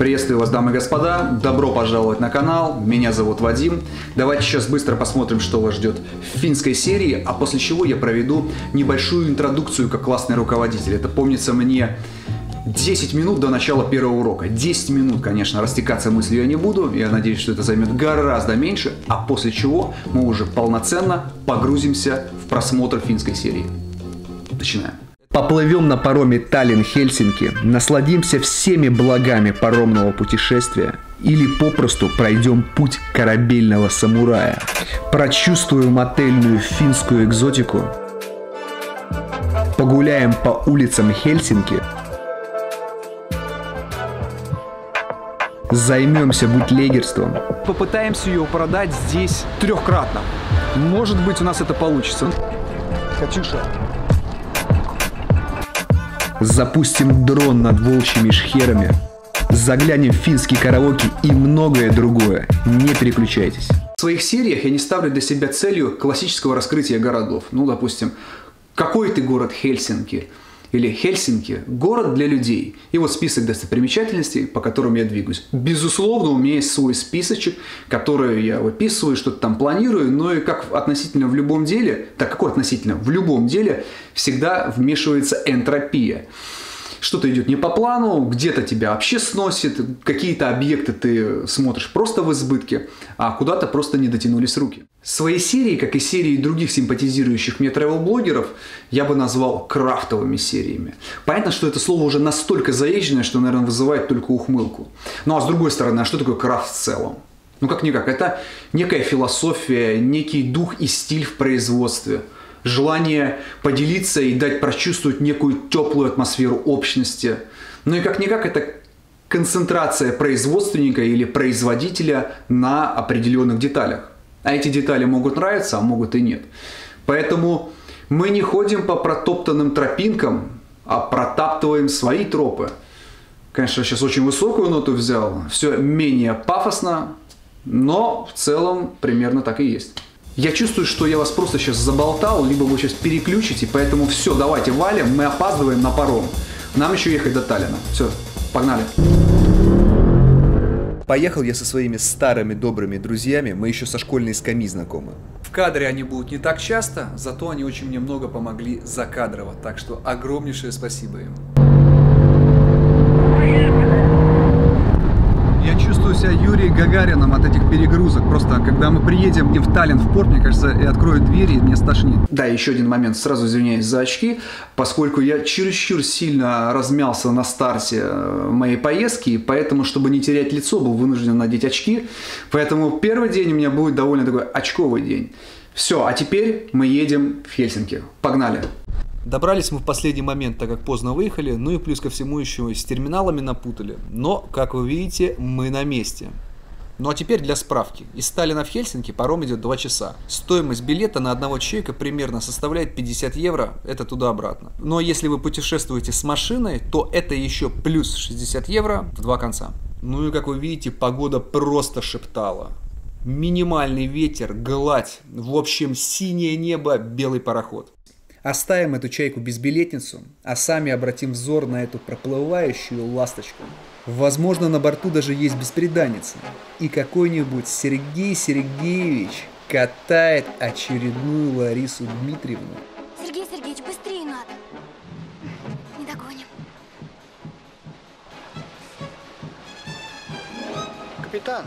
Приветствую вас, дамы и господа. Добро пожаловать на канал. Меня зовут Вадим. Давайте сейчас быстро посмотрим, что вас ждет в финской серии, а после чего я проведу небольшую интродукцию как классный руководитель. Это помнится мне 10 минут до начала первого урока. 10 минут, конечно, растекаться мыслью я не буду. Я надеюсь, что это займет гораздо меньше, а после чего мы уже полноценно погрузимся в просмотр финской серии. Начинаем. Поплывем на пароме Таллин-Хельсинки, насладимся всеми благами паромного путешествия или попросту пройдем путь корабельного самурая. Прочувствуем отельную финскую экзотику, погуляем по улицам Хельсинки, займемся бутлегерством, Попытаемся ее продать здесь трехкратно. Может быть, у нас это получится. Катюша, запустим дрон над волчьими шхерами, заглянем в финский караоке и многое другое. Не переключайтесь. В своих сериях я не ставлю для себя целью классического раскрытия городов. Ну, допустим, какой ты город Хельсинки? Или Хельсинки – город для людей. И вот список достопримечательностей, по которым я двигаюсь. Безусловно, у меня есть свой списочек, который я выписываю, что-то там планирую, но и как относительно в любом деле, так какой относительно в любом деле, всегда вмешивается энтропия что-то идет не по плану, где-то тебя вообще сносит, какие-то объекты ты смотришь просто в избытке, а куда-то просто не дотянулись руки. Свои серии, как и серии других симпатизирующих мне travel-блогеров, я бы назвал крафтовыми сериями. Понятно, что это слово уже настолько заезженное, что, наверное, вызывает только ухмылку. Ну а с другой стороны, а что такое крафт в целом? Ну как-никак, это некая философия, некий дух и стиль в производстве – желание поделиться и дать прочувствовать некую теплую атмосферу общности. Ну и как-никак это концентрация производственника или производителя на определенных деталях. А эти детали могут нравиться, а могут и нет. Поэтому мы не ходим по протоптанным тропинкам, а протаптываем свои тропы. Конечно, сейчас очень высокую ноту взял, все менее пафосно, но в целом примерно так и есть. Я чувствую, что я вас просто сейчас заболтал, либо вы сейчас переключите, поэтому все, давайте валим, мы опаздываем на паром. Нам еще ехать до Таллина. Все, погнали. Поехал я со своими старыми добрыми друзьями, мы еще со школьной скамьи знакомы. В кадре они будут не так часто, зато они очень мне много помогли закадрово, так что огромнейшее спасибо им. Я чувствую Юрием Гагарином от этих перегрузок. Просто когда мы приедем в Таллин в порт, мне кажется, и откроют двери, и мне стошнит. Да, еще один момент, сразу извиняюсь за очки, поскольку я чересчур сильно размялся на старте э, моей поездки, и поэтому, чтобы не терять лицо, был вынужден надеть очки. Поэтому первый день у меня будет довольно такой очковый день. Все, а теперь мы едем в Хельсинки. Погнали! Добрались мы в последний момент, так как поздно выехали, ну и плюс ко всему еще с терминалами напутали. Но, как вы видите, мы на месте. Ну а теперь для справки. Из Сталина в Хельсинки паром идет 2 часа. Стоимость билета на одного человека примерно составляет 50 евро, это туда-обратно. Но если вы путешествуете с машиной, то это еще плюс 60 евро в два конца. Ну и как вы видите, погода просто шептала. Минимальный ветер, гладь, в общем синее небо, белый пароход. Оставим эту чайку-безбилетницу, а сами обратим взор на эту проплывающую ласточку. Возможно, на борту даже есть беспреданница. И какой-нибудь Сергей Сергеевич катает очередную Ларису Дмитриевну. Сергей Сергеевич, быстрее надо. Не догоним. капитан,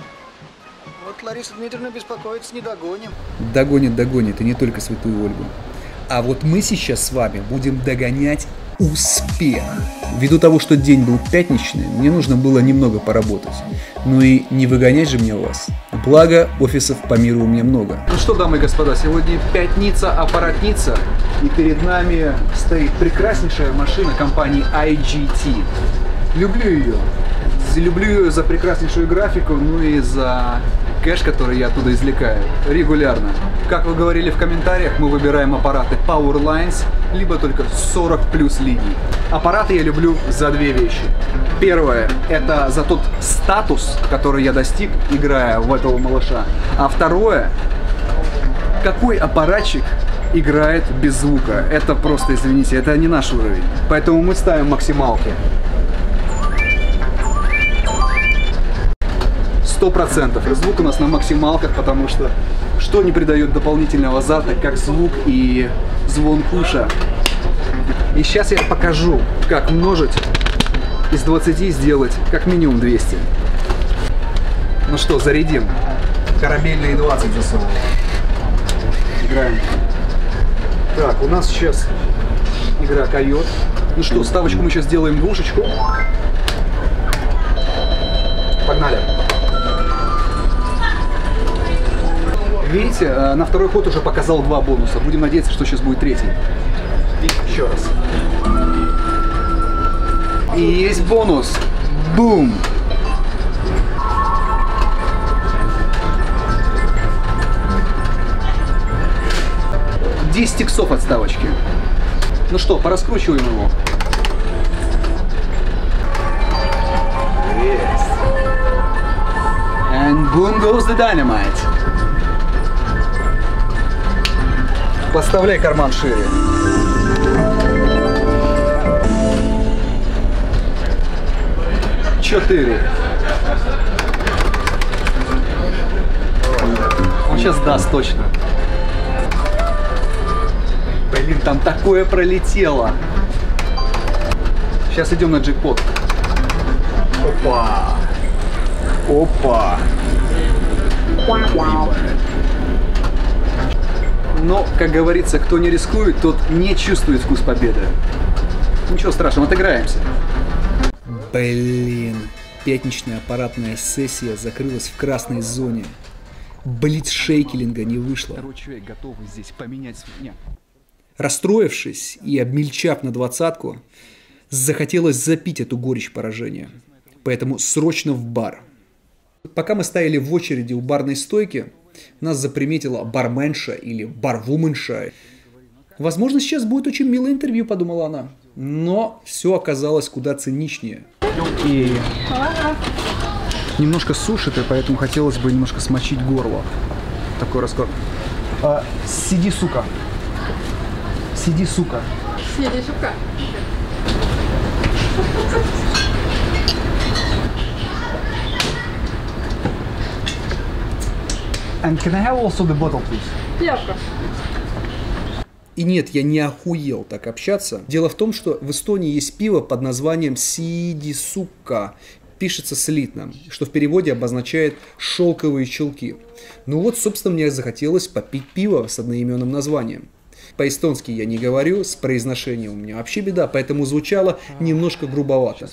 вот Лариса Дмитриевна беспокоится, не догоним. Догонит, догонит, и не только святую Ольгу. А вот мы сейчас с вами будем догонять успех. Ввиду того, что день был пятничный, мне нужно было немного поработать. Ну и не выгонять же мне вас. Благо, офисов по миру у меня много. Ну что, дамы и господа, сегодня пятница, аппаратница, и перед нами стоит прекраснейшая машина компании IGT. Люблю ее. Люблю ее за прекраснейшую графику, ну и за кэш, который я оттуда извлекаю регулярно. Как вы говорили в комментариях, мы выбираем аппараты Power Lines, либо только 40 плюс линий. Аппараты я люблю за две вещи. Первое, это за тот статус, который я достиг, играя в этого малыша. А второе, какой аппаратчик играет без звука. Это просто, извините, это не наш уровень. Поэтому мы ставим максималки. сто процентов. Звук у нас на максималках, потому что что не придает дополнительного азарта, как звук и звон куша. И сейчас я покажу, как множить из 20 сделать как минимум 200. Ну что, зарядим. Корабельные 20 засовываем. Играем. Так, у нас сейчас игра койот. Ну что, ставочку мы сейчас сделаем двушечку. Погнали. Видите, э, на второй ход уже показал два бонуса. Будем надеяться, что сейчас будет третий. Еще раз. И есть бонус. Бум! Десять иксов от ставочки. Ну что, пораскручиваем его. And boom goes the dynamite. Подставляй карман шире. Четыре. Он сейчас даст точно. Блин, там такое пролетело. Сейчас идем на джекпот. Опа. Опа. Но, как говорится, кто не рискует, тот не чувствует вкус победы. Ничего страшного, отыграемся. Блин, пятничная аппаратная сессия закрылась в красной зоне. Блицшейкелинга не вышло. Второй человек готовый здесь поменять... Нет. Расстроившись и обмельчав на двадцатку, захотелось запить эту горечь поражения. Поэтому срочно в бар. Пока мы стояли в очереди у барной стойки, нас заприметила барменша или барвуменша. Возможно, сейчас будет очень милое интервью, подумала она. Но все оказалось куда циничнее. И немножко сушит, и поэтому хотелось бы немножко смочить горло. Такой расклад. А, сиди, сука. Сиди, сука. Сиди, сука. And can I have also the bottle, please? Явка. И нет, я не охуел так общаться. Дело в том, что в Эстонии есть пиво под названием Сиди Сука. Пишется слитно, что в переводе обозначает шелковые челки. Ну вот, собственно, мне захотелось попить пиво с одноименным названием. По-эстонски я не говорю, с произношением у меня вообще беда, поэтому звучало немножко грубовато.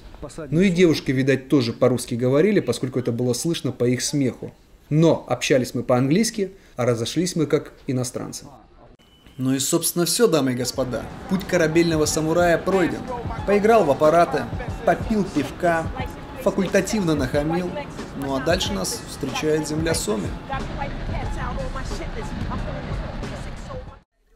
Ну и девушки, видать, тоже по-русски говорили, поскольку это было слышно по их смеху. Но общались мы по-английски, а разошлись мы как иностранцы. Ну и, собственно, все, дамы и господа. Путь корабельного самурая пройден. Поиграл в аппараты, попил пивка, факультативно нахамил. Ну а дальше нас встречает земля Соми.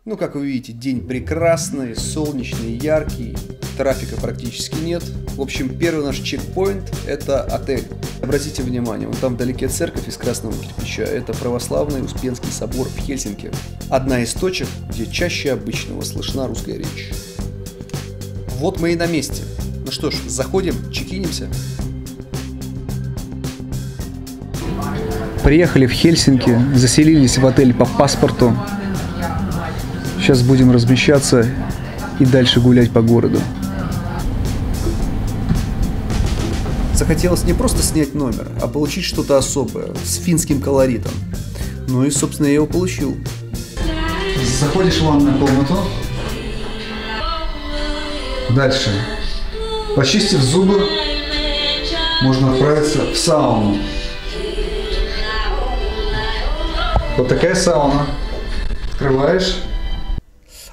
Ну, как вы видите, день прекрасный, солнечный, яркий, трафика практически нет. В общем, первый наш чекпоинт – это отель. Обратите внимание, вон там вдалеке церковь из красного кирпича. Это православный Успенский собор в Хельсинки. Одна из точек, где чаще обычного слышна русская речь. Вот мы и на месте. Ну что ж, заходим, чекинимся. Приехали в Хельсинки, заселились в отель по паспорту. Сейчас будем размещаться и дальше гулять по городу. Захотелось не просто снять номер, а получить что-то особое, с финским колоритом. Ну и, собственно, я его получил. Заходишь в ванную комнату. Дальше. Почистив зубы, можно отправиться в сауну. Вот такая сауна. Открываешь.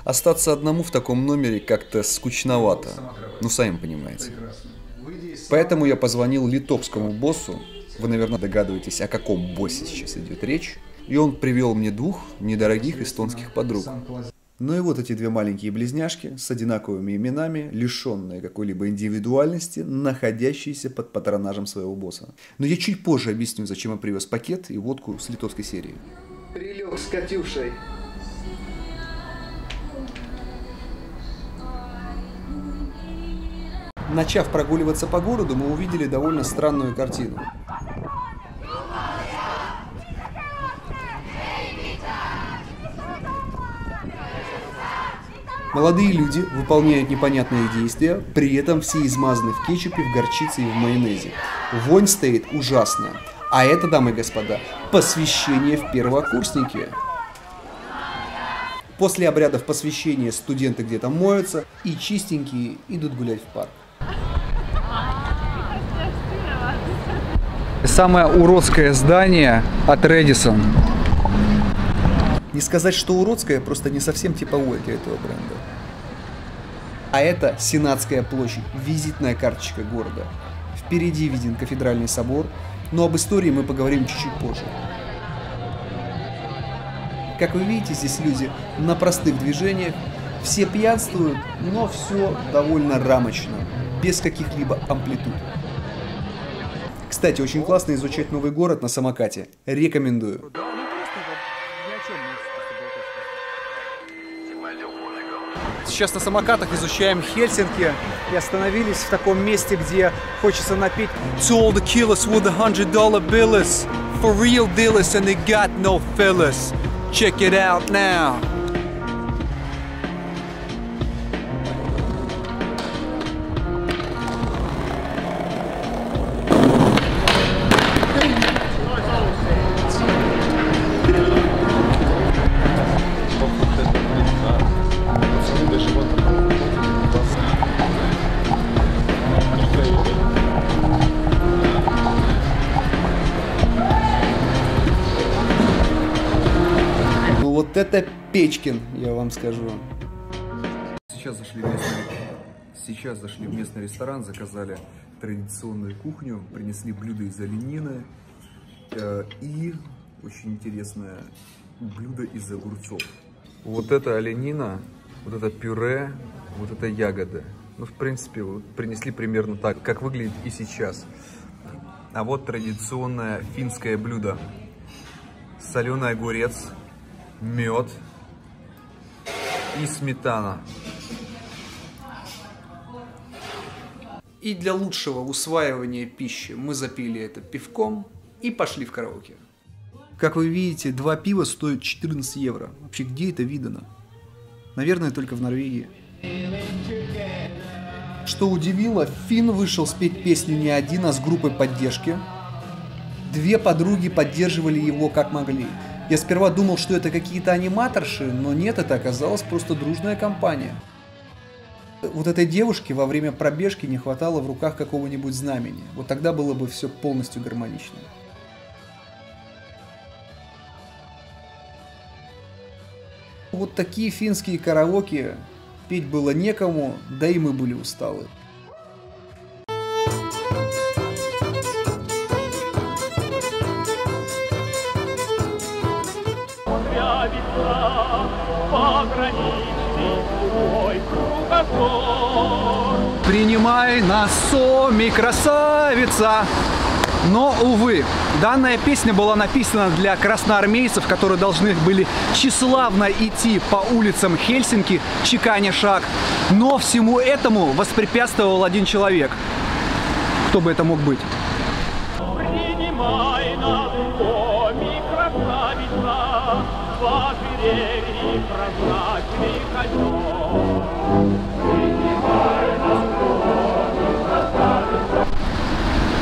Остаться одному в таком номере как-то скучновато. Ну, сами понимаете. Поэтому я позвонил литовскому боссу. Вы, наверное, догадываетесь, о каком боссе сейчас идет речь. И он привел мне двух недорогих эстонских подруг. Ну и вот эти две маленькие близняшки с одинаковыми именами, лишенные какой-либо индивидуальности, находящиеся под патронажем своего босса. Но я чуть позже объясню, зачем я привез пакет и водку с литовской серии. Прилег с Катюшей. Начав прогуливаться по городу, мы увидели довольно странную картину. Молодые люди выполняют непонятные действия, при этом все измазаны в кетчупе, в горчице и в майонезе. Вонь стоит ужасная. А это, дамы и господа, посвящение в первокурсники. После обрядов посвящения студенты где-то моются и чистенькие идут гулять в парк. Самое уродское здание от Редисон. Не сказать, что уродское, просто не совсем типовое для этого бренда. А это Сенатская площадь, визитная карточка города. Впереди виден кафедральный собор, но об истории мы поговорим чуть-чуть позже. Как вы видите, здесь люди на простых движениях, все пьянствуют, но все довольно рамочно, без каких-либо амплитуд. Кстати, очень классно изучать новый город на самокате. Рекомендую. Сейчас на самокатах изучаем Хельсинки и остановились в таком месте, где хочется напеть To all the killers with the hundred dollar billers For real dealers and they got no fillers Check it out now Печкин, я вам скажу. Сейчас зашли в местный, сейчас зашли в местный ресторан, заказали традиционную кухню, принесли блюдо из оленины э, и очень интересное блюдо из огурцов. Вот это оленина, вот это пюре, вот это ягоды. Ну, в принципе, принесли примерно так, как выглядит и сейчас. А вот традиционное финское блюдо. Соленый огурец, мед и сметана. И для лучшего усваивания пищи мы запили это пивком и пошли в караоке. Как вы видите, два пива стоят 14 евро. Вообще, где это видано? Наверное, только в Норвегии. Что удивило, Финн вышел спеть песню не один, а с группой поддержки. Две подруги поддерживали его как могли. Я сперва думал, что это какие-то аниматорши, но нет, это оказалась просто дружная компания. Вот этой девушке во время пробежки не хватало в руках какого-нибудь знамени. Вот тогда было бы все полностью гармонично. Вот такие финские караоке петь было некому, да и мы были усталы. Принимай нас, Соми, красавица! Но, увы, данная песня была написана для красноармейцев, которые должны были тщеславно идти по улицам Хельсинки, чеканя шаг. Но всему этому воспрепятствовал один человек. Кто бы это мог быть?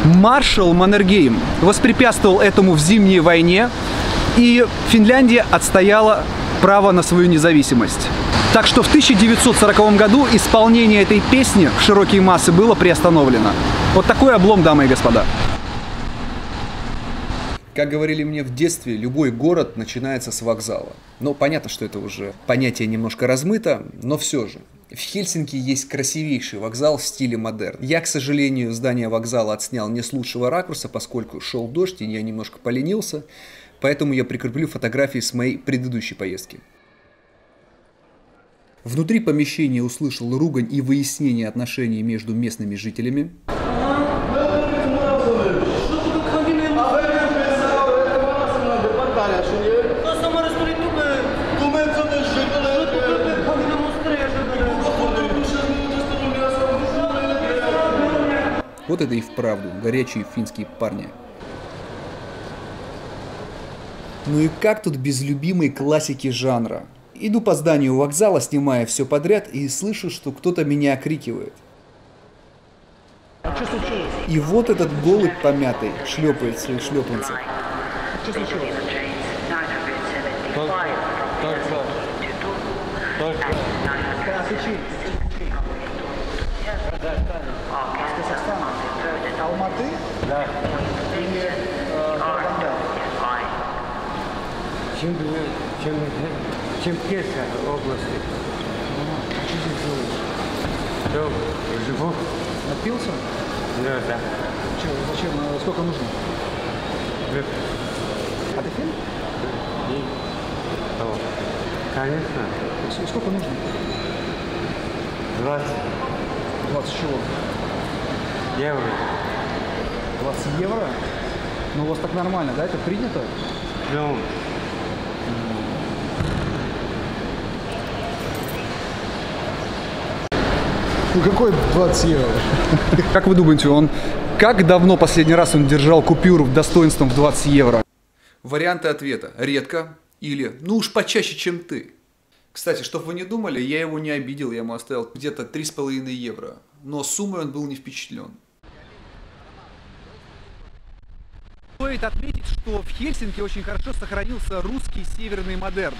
Маршал Маннергейм воспрепятствовал этому в зимней войне, и Финляндия отстояла право на свою независимость. Так что в 1940 году исполнение этой песни в широкие массы было приостановлено. Вот такой облом, дамы и господа. Как говорили мне в детстве, любой город начинается с вокзала. Но понятно, что это уже понятие немножко размыто, но все же. В Хельсинки есть красивейший вокзал в стиле модерн. Я, к сожалению, здание вокзала отснял не с лучшего ракурса, поскольку шел дождь, и я немножко поленился. Поэтому я прикреплю фотографии с моей предыдущей поездки. Внутри помещения услышал ругань и выяснение отношений между местными жителями. Вот это и вправду горячие финские парни. Ну и как тут без любимой классики жанра? Иду по зданию вокзала, снимая все подряд, и слышу, что кто-то меня окрикивает. И вот этот голубь помятый шлепает своих шлепанцах. Алматы? Да. Или э, Караганда? Чем, чем, Чемкеса области. А что здесь делаешь? Дом, живу. Напился? Да, да. Че, зачем? Э, Сколько нужно? Да. А ты фин? И- О, Конечно. Сколько нужно? 20 20 чего? Евро. 20 евро? Ну, у вас так нормально, да? Это принято? Ну, Ну, какой 20 евро? Как вы думаете, он как давно последний раз он держал купюру в достоинством в 20 евро? Варианты ответа. Редко или ну уж почаще, чем ты. Кстати, чтобы вы не думали, я его не обидел, я ему оставил где-то 3,5 евро. Но суммой он был не впечатлен. Стоит отметить, что в Хельсинки очень хорошо сохранился русский северный модерн.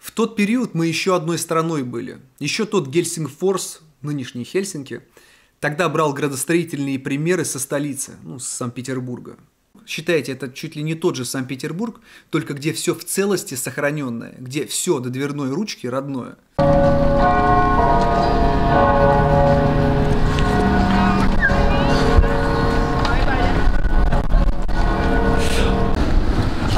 В тот период мы еще одной страной были. Еще тот Гельсингфорс, нынешний Хельсинки, тогда брал градостроительные примеры со столицы, ну, с Санкт-Петербурга. Считайте, это чуть ли не тот же Санкт-Петербург, только где все в целости сохраненное, где все до дверной ручки родное.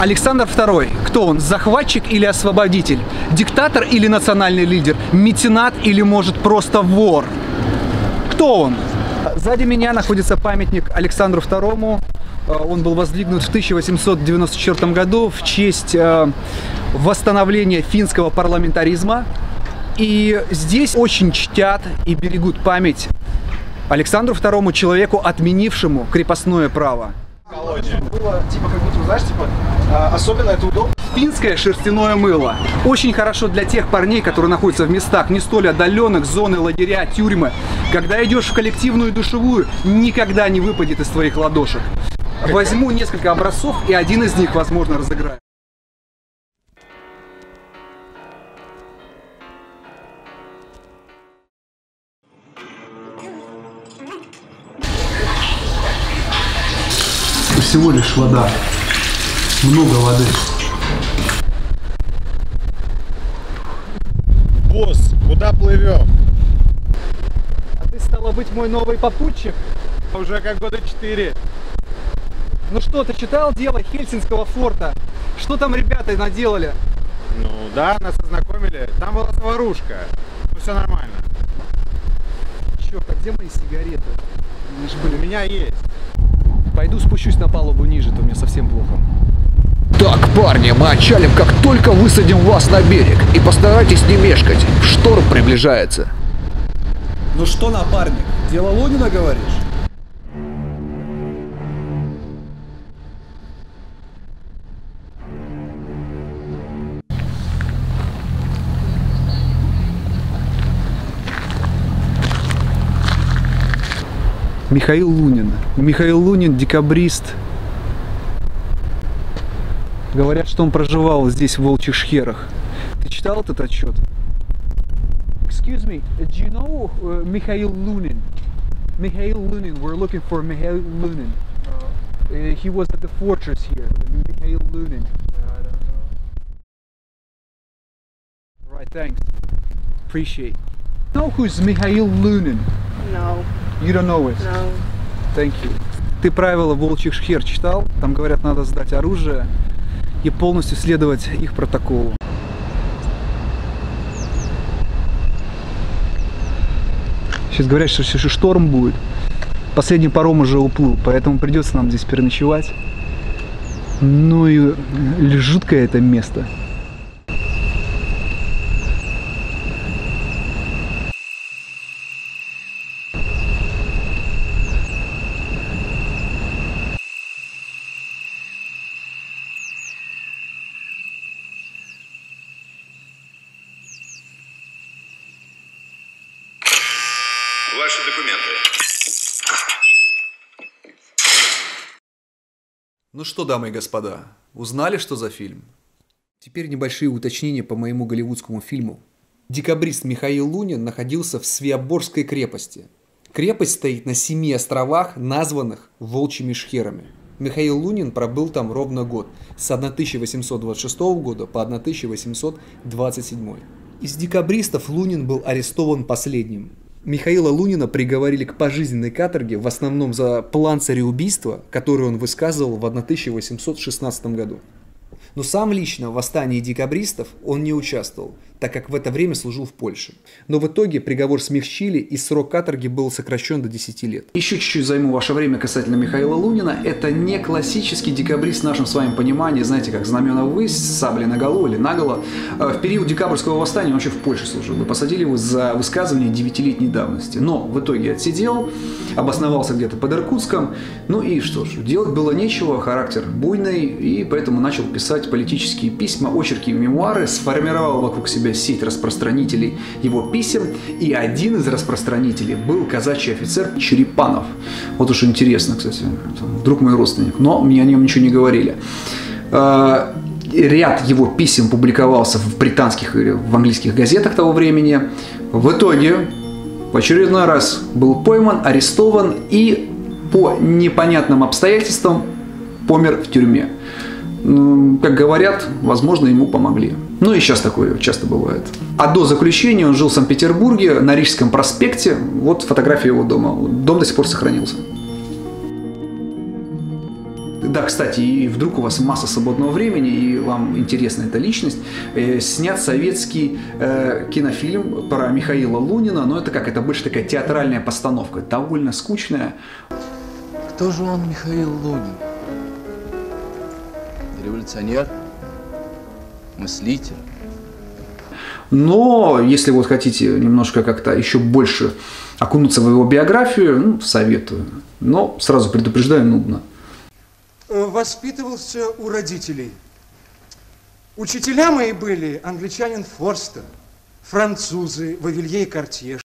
Александр II. Кто он? Захватчик или освободитель? Диктатор или национальный лидер? Меценат или, может, просто вор? Кто он? Сзади меня находится памятник Александру II. Э, Он был воздвигнут в 1894 году в честь э, восстановления финского парламентаризма. И здесь очень чтят и берегут память Александру II, человеку, отменившему крепостное право. Было, типа, как будто, знаешь, типа, а, особенно это удобно. Финское шерстяное мыло. Очень хорошо для тех парней, которые находятся в местах не столь отдаленных, зоны, лагеря, тюрьмы. Когда идешь в коллективную душевую, никогда не выпадет из твоих ладошек. Возьму несколько образцов и один из них, возможно, разыграю. Всего лишь вода. Много воды. Босс, куда плывем? А ты, стало быть, мой новый попутчик? Уже как года четыре. Ну что, ты читал дело Хельсинского форта? Что там ребята наделали? Ну да, нас ознакомили. Там была заварушка. Ну все нормально. Черт, а где мои сигареты? Они же были У меня есть. Пойду спущусь на палубу ниже, то мне совсем плохо. Так, парни, мы отчалим, как только высадим вас на берег. И постарайтесь не мешкать. Шторм приближается. Ну что, напарник, дело Лунина, говоришь? Михаил Лунин. Михаил Лунин, декабрист. Говорят, что он проживал здесь, в Волчьих Шхерах. Ты читал этот отчет? Excuse me, do you know uh, Mikhail Lunin? Mikhail Lunin, we're looking for Mikhail Lunin. Uh, he was at the fortress here. Mikhail Lunin. Right, thanks. Appreciate. Know who's Mikhail Lunin? No, You don't know it? no. Thank you. Ты правила волчьих шхер читал? Там говорят, надо сдать оружие и полностью следовать их протоколу. Сейчас говорят, что еще шторм будет. Последний паром уже уплыл, поэтому придется нам здесь переночевать. Ну и жуткое это место. Ну что, дамы и господа, узнали, что за фильм? Теперь небольшие уточнения по моему голливудскому фильму. Декабрист Михаил Лунин находился в Свиоборской крепости. Крепость стоит на семи островах, названных Волчьими Шхерами. Михаил Лунин пробыл там ровно год, с 1826 года по 1827. Из декабристов Лунин был арестован последним. Михаила Лунина приговорили к пожизненной каторге в основном за план цареубийства, который он высказывал в 1816 году. Но сам лично в восстании декабристов он не участвовал, так как в это время служил в Польше. Но в итоге приговор смягчили и срок каторги был сокращен до 10 лет. Еще чуть-чуть займу ваше время касательно Михаила Лунина. Это не классический декабрист в нашем с вами понимании, знаете, как знамена ввысь, сабли на голову или наголо. Э, В период декабрьского восстания он вообще в Польше служил. И посадили его за высказывание девятилетней давности. Но в итоге отсидел, обосновался где-то под Иркутском. Ну и что ж, делать было нечего, характер буйный, и поэтому начал писать политические письма, очерки мемуары, сформировал вокруг себя сеть распространителей его писем, и один из распространителей был казачий офицер Черепанов. Вот уж интересно, кстати, друг мой родственник, но мне о нем ничего не говорили. А, Ряд его писем публиковался в британских или в английских газетах того времени. В итоге в очередной раз был пойман, арестован и по непонятным обстоятельствам помер в тюрьме. Как говорят, возможно, ему помогли. Ну и сейчас такое часто бывает. А до заключения он жил в Санкт-Петербурге на Рижском проспекте. Вот фотография его дома. Дом до сих пор сохранился. Да, кстати, и вдруг у вас масса свободного времени, и вам интересна эта личность, э, снят советский э, кинофильм про Михаила Лунина, но это как, это больше такая театральная постановка, довольно скучная. Кто же он, Михаил Лунин? Революционер? Мыслитель? Но если вот хотите немножко как-то еще больше окунуться в его биографию, ну, советую. Но сразу предупреждаю, нудно. Воспитывался у родителей. Учителя мои были англичанин Форстер, французы Вавилье и Картье.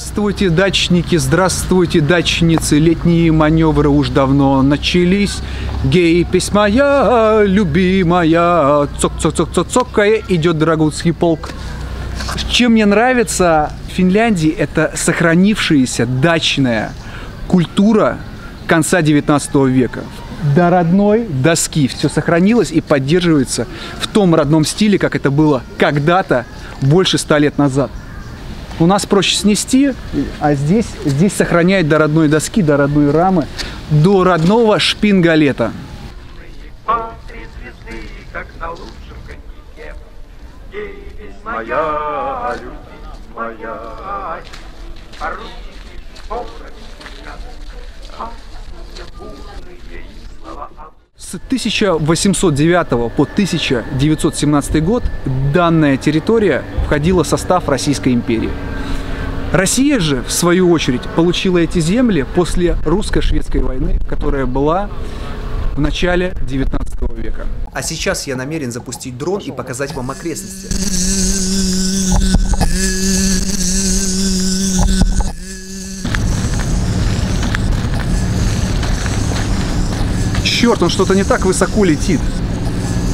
Здравствуйте, дачники, здравствуйте, дачницы, летние маневры уж давно начались. Гей, письма моя, любимая, цок-цок-цок-цок-цокая, идет Драгунский полк. Чем мне нравится Финляндии, это сохранившаяся дачная культура конца 19 века. До родной доски все сохранилось и поддерживается в том родном стиле, как это было когда-то, больше ста лет назад. У нас проще снести, а здесь, здесь сохраняет до родной доски, до родной рамы, до родного шпингалета. Моя, любить моя, руки похоть а бурные и слова С 1809 по 1917 год данная территория входила в состав Российской империи. Россия же, в свою очередь, получила эти земли после русско-шведской войны, которая была в начале 19 века. А сейчас я намерен запустить дрон и показать вам окрестности. Черт, он что-то не так высоко летит.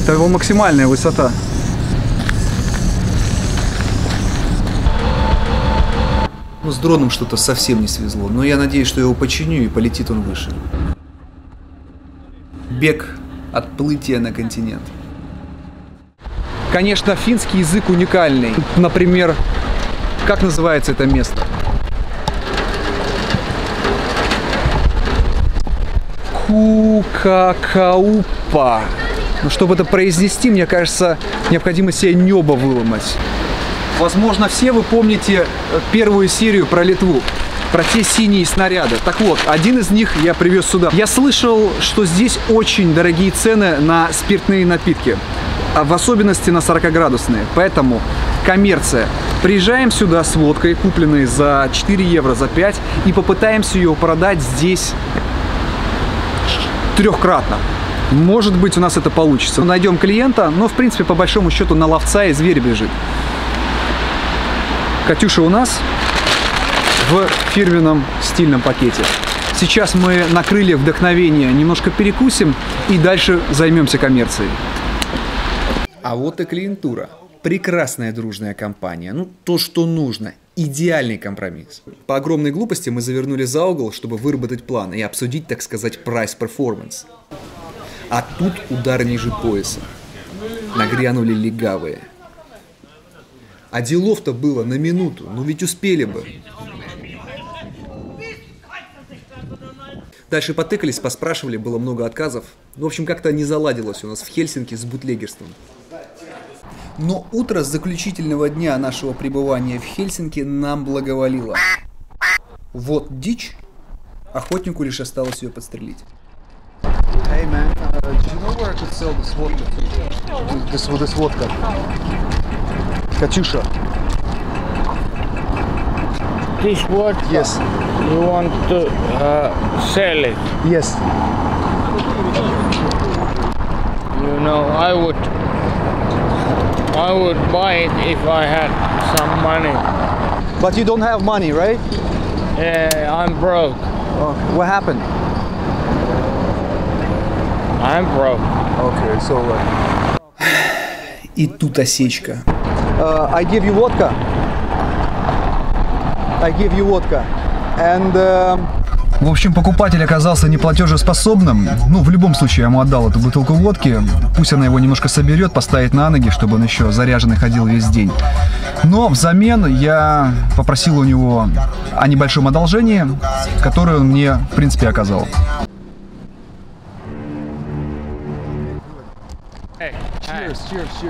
Это его максимальная высота. Ну, с дроном что-то совсем не свезло, но я надеюсь, что я его починю и полетит он выше. Бег, отплытие на континент. Конечно, финский язык уникальный. Например, как называется это место? Кукакаупа. Но чтобы это произнести, мне кажется, необходимо себе небо выломать. Возможно, все вы помните э, первую серию про Литву, про те синие снаряды. Так вот, один из них я привез сюда. Я слышал, что здесь очень дорогие цены на спиртные напитки, а в особенности на 40-градусные. Поэтому коммерция. Приезжаем сюда с водкой, купленной за 4 евро, за 5, и попытаемся ее продать здесь трехкратно. Может быть, у нас это получится. Найдем клиента, но, в принципе, по большому счету, на ловца и зверь бежит. Катюша у нас в фирменном стильном пакете. Сейчас мы на крылья вдохновения немножко перекусим и дальше займемся коммерцией. А вот и клиентура. Прекрасная дружная компания. Ну, то, что нужно. Идеальный компромисс. По огромной глупости мы завернули за угол, чтобы выработать план и обсудить, так сказать, price-performance. А тут удар ниже пояса. Нагрянули легавые. А делов-то было на минуту, ну ведь успели бы. Дальше потыкались, поспрашивали, было много отказов. В общем, как-то не заладилось у нас в Хельсинки с бутлегерством. Но утро заключительного дня нашего пребывания в Хельсинки нам благоволило. Вот дичь, охотнику лишь осталось ее подстрелить. Hey man, uh, do you know where I could sell this vodka? This, this vodka. Катюша. This what? Yes. You want to uh, sell it? Yes. You know, I would, I would buy it if I had some money. But you don't have money, right? Yeah, I'm broke. Oh, what happened? I'm broke. Okay, so. Uh, И тут осечка. uh, I give you vodka. I give you vodka. And. um, В общем, покупатель оказался неплатежеспособным. Ну, в любом случае, я ему отдал эту бутылку водки. Пусть она его немножко соберет, поставит на ноги, чтобы он еще заряженный ходил весь день. Но взамен я попросил у него о небольшом одолжении, которое он мне, в принципе, оказал.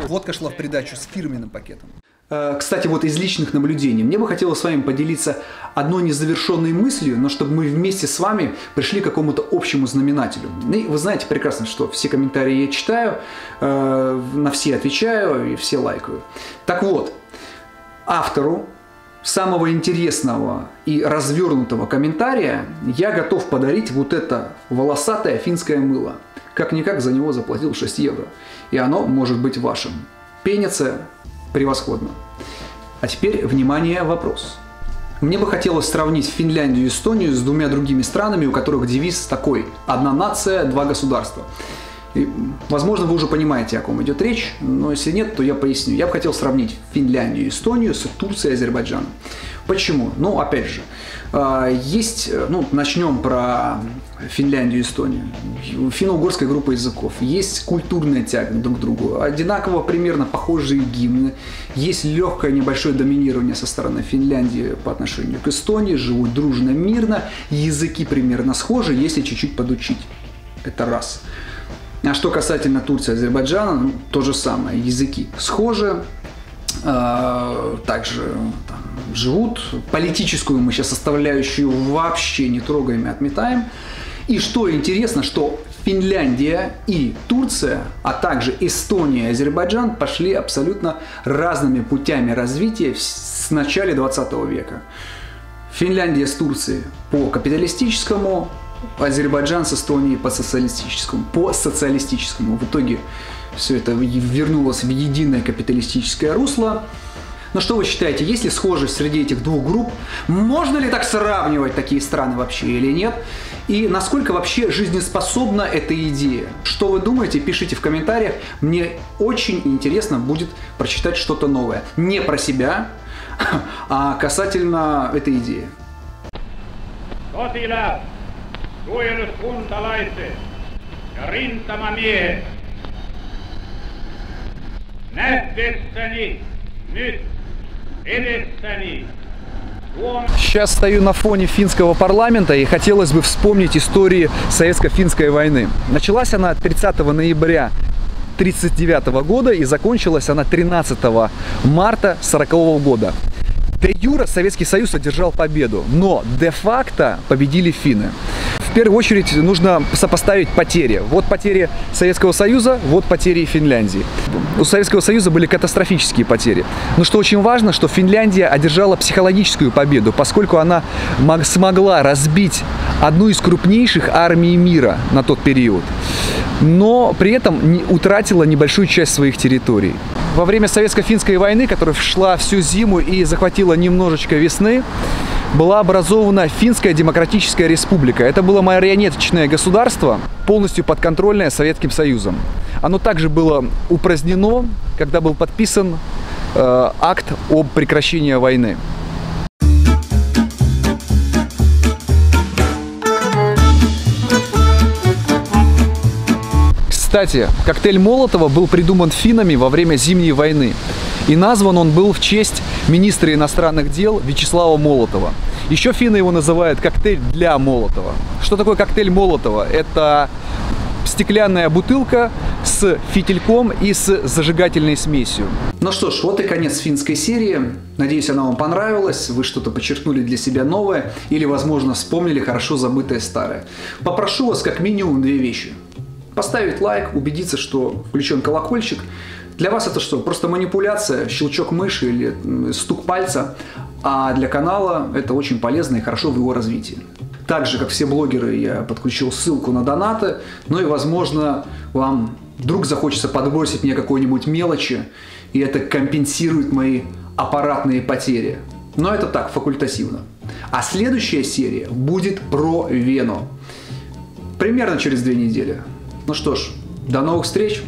Водка шла в придачу с фирменным пакетом. Э, Кстати, вот из личных наблюдений. Мне бы хотелось с вами поделиться одной незавершенной мыслью, но чтобы мы вместе с вами пришли к какому-то общему знаменателю. И вы знаете прекрасно, что все комментарии я читаю, э, на все отвечаю и все лайкаю. Так вот, автору самого интересного и развернутого комментария я готов подарить вот это волосатое финское мыло. Как-никак за него заплатил 6 евро. И оно может быть вашим. Пенится превосходно. А теперь, внимание, вопрос. Мне бы хотелось сравнить Финляндию и Эстонию с двумя другими странами, у которых девиз такой «Одна нация, два государства». И, возможно, вы уже понимаете, о ком идет речь, но если нет, то я поясню. Я бы хотел сравнить Финляндию и Эстонию с Турцией и Азербайджаном. Почему? Ну, опять же, а, есть, ну, начнем про Финляндию и Эстонию. Финно-угорская группа языков. Есть культурная тяга друг к другу. Одинаково примерно похожие гимны. Есть легкое небольшое доминирование со стороны Финляндии по отношению к Эстонии. Живут дружно, мирно. Языки примерно схожи, если чуть-чуть подучить. Это раз. А что касательно Турции и Азербайджана, ну, то же самое. Языки схожи, также там, живут. Политическую мы сейчас составляющую вообще не трогаем и отметаем. И что интересно, что Финляндия и Турция, а также Эстония и Азербайджан пошли абсолютно разными путями развития с начала 20 века. Финляндия с Турцией по капиталистическому, Азербайджан с Эстонией по социалистическому. По социалистическому. В итоге все это вернулось в единое капиталистическое русло. Но что вы считаете, есть ли схожесть среди этих двух групп? Можно ли так сравнивать такие страны вообще или нет? И насколько вообще жизнеспособна эта идея? Что вы думаете, пишите в комментариях. Мне очень интересно будет прочитать что-то новое. Не про себя, а касательно этой идеи. Suojeluskuntalaiset ja rintamamiehet. Nähdessäni nyt edessäni Сейчас стою на фоне финского парламента и хотелось бы вспомнить истории Советско-финской войны. Началась она 30 ноября 1939 года и закончилась она 13 марта 1940 года. Де юра Советский Союз одержал победу, но де-факто победили финны. В первую очередь нужно сопоставить потери. Вот потери Советского Союза, вот потери Финляндии. У Советского Союза были катастрофические потери. Но что очень важно, что Финляндия одержала психологическую победу, поскольку она смогла разбить одну из крупнейших армий мира на тот период но при этом не утратила небольшую часть своих территорий. Во время советско-финской войны, которая шла всю зиму и захватила немножечко весны, была образована Финская Демократическая Республика. Это было марионеточное государство, полностью подконтрольное Советским Союзом. Оно также было упразднено, когда был подписан э, акт об прекращении войны. Кстати, коктейль Молотова был придуман финнами во время Зимней войны. И назван он был в честь министра иностранных дел Вячеслава Молотова. Еще финны его называют коктейль для Молотова. Что такое коктейль Молотова? Это стеклянная бутылка с фитильком и с зажигательной смесью. Ну что ж, вот и конец финской серии. Надеюсь, она вам понравилась, вы что-то подчеркнули для себя новое или, возможно, вспомнили хорошо забытое старое. Попрошу вас как минимум две вещи. Поставить лайк, убедиться, что включен колокольчик – для вас это что? Просто манипуляция, щелчок мыши или стук пальца, а для канала это очень полезно и хорошо в его развитии. Так же, как все блогеры, я подключил ссылку на донаты, ну и, возможно, вам вдруг захочется подбросить мне какой-нибудь мелочи, и это компенсирует мои аппаратные потери. Но это так, факультативно. А следующая серия будет про Вену. Примерно через две недели. Ну что ж, до новых встреч!